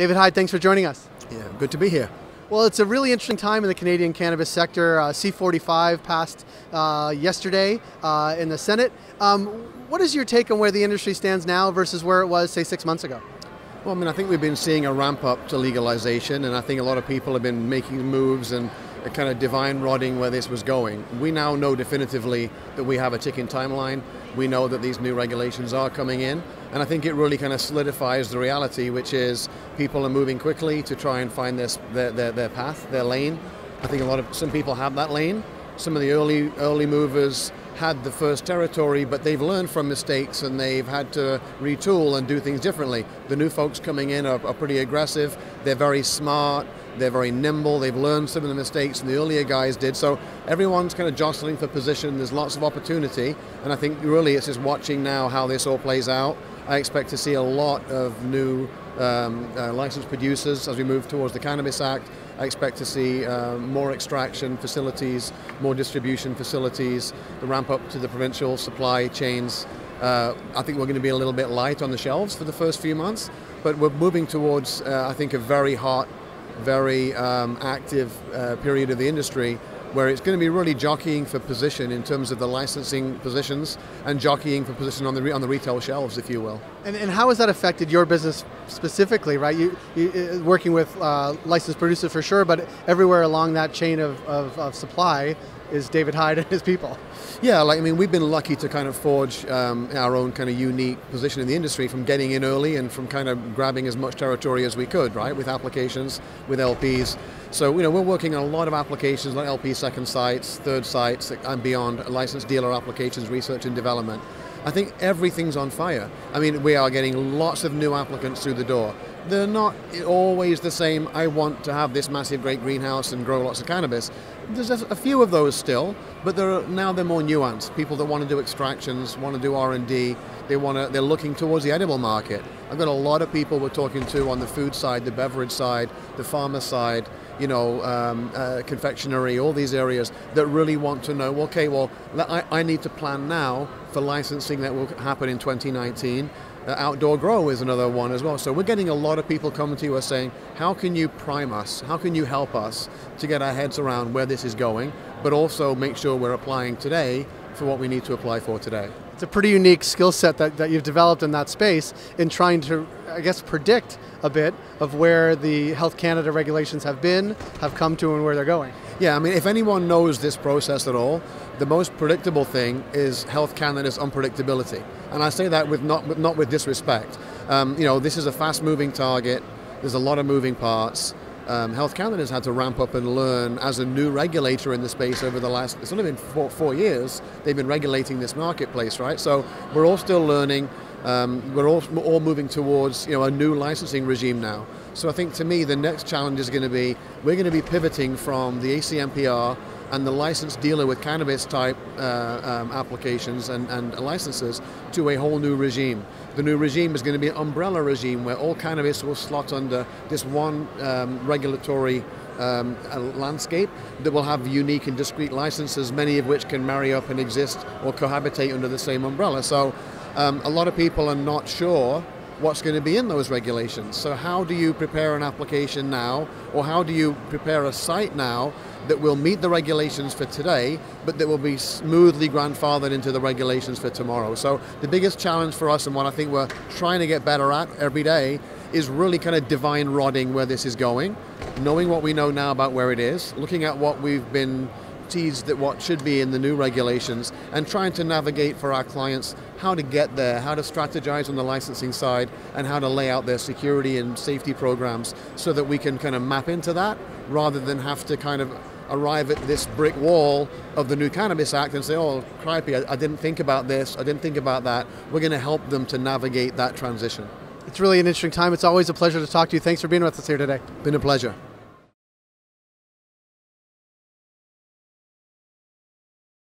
David Hyde, thanks for joining us. Yeah, good to be here. Well, it's a really interesting time in the Canadian cannabis sector. Uh, C45 passed uh, yesterday uh, in the Senate. Um, what is your take on where the industry stands now versus where it was, say, six months ago? Well, I mean, I think we've been seeing a ramp up to legalization, and I think a lot of people have been making moves and kind of divine rodding where this was going. We now know definitively that we have a ticking timeline. We know that these new regulations are coming in, and I think it really kind of solidifies the reality, which is people are moving quickly to try and find their, their, their path, their lane. I think a lot of some people have that lane. Some of the early early movers had the first territory, but they've learned from mistakes and they've had to retool and do things differently. The new folks coming in are, are pretty aggressive. They're very smart. They're very nimble. They've learned some of the mistakes the earlier guys did. So everyone's kind of jostling for position. There's lots of opportunity, and I think really it's just watching now how this all plays out. I expect to see a lot of new um, uh, licensed producers as we move towards the Cannabis Act. I expect to see uh, more extraction facilities, more distribution facilities, the ramp up to the provincial supply chains. Uh, I think we're going to be a little bit light on the shelves for the first few months, but we're moving towards, uh, I think, a very hot very um, active uh, period of the industry where it's going to be really jockeying for position in terms of the licensing positions and jockeying for position on the re- on the retail shelves, if you will. And, and how has that affected your business specifically? Right, you, you uh, working with uh, licensed producers for sure, but everywhere along that chain of, of, of supply, is David Hyde and his people. Yeah, like I mean, we've been lucky to kind of forge um, our own kind of unique position in the industry from getting in early and from kind of grabbing as much territory as we could, right, with applications, with LPs. So you know, we're working on a lot of applications like LP second sites, third sites, and beyond, licensed dealer applications, research and development. I think everything's on fire. I mean, we are getting lots of new applicants through the door. They're not always the same. I want to have this massive, great greenhouse and grow lots of cannabis. There's a few of those still, but there are, now they're more nuanced. People that want to do extractions, want to do R&D. They want to. They're looking towards the edible market. I've got a lot of people we're talking to on the food side, the beverage side, the pharma side you know, um, uh, confectionery, all these areas that really want to know, okay, well, I, I need to plan now for licensing that will happen in 2019. Uh, outdoor grow is another one as well. So we're getting a lot of people coming to us saying, how can you prime us? How can you help us to get our heads around where this is going, but also make sure we're applying today for what we need to apply for today? It's a pretty unique skill set that, that you've developed in that space in trying to, I guess, predict a bit of where the Health Canada regulations have been, have come to, and where they're going. Yeah, I mean, if anyone knows this process at all, the most predictable thing is Health Canada's unpredictability. And I say that with not, with, not with disrespect. Um, you know, this is a fast moving target, there's a lot of moving parts. Um, Health Canada has had to ramp up and learn as a new regulator in the space over the last, it's only been four, four years, they've been regulating this marketplace, right? So we're all still learning. Um, we're all, all moving towards you know a new licensing regime now. So I think to me the next challenge is going to be we're going to be pivoting from the ACMPR and the licensed dealer with cannabis type uh, um, applications and, and licenses to a whole new regime. The new regime is going to be an umbrella regime where all cannabis will slot under this one um, regulatory um, landscape that will have unique and discrete licenses, many of which can marry up and exist or cohabitate under the same umbrella. So um, a lot of people are not sure what's going to be in those regulations. So how do you prepare an application now, or how do you prepare a site now that will meet the regulations for today, but that will be smoothly grandfathered into the regulations for tomorrow? So the biggest challenge for us, and what I think we're trying to get better at every day, is really kind of divine rodding where this is going, knowing what we know now about where it is, looking at what we've been that what should be in the new regulations and trying to navigate for our clients how to get there, how to strategize on the licensing side, and how to lay out their security and safety programs so that we can kind of map into that rather than have to kind of arrive at this brick wall of the new Cannabis Act and say, oh, cripey, I, I didn't think about this, I didn't think about that. We're going to help them to navigate that transition. It's really an interesting time. It's always a pleasure to talk to you. Thanks for being with us here today. Been a pleasure.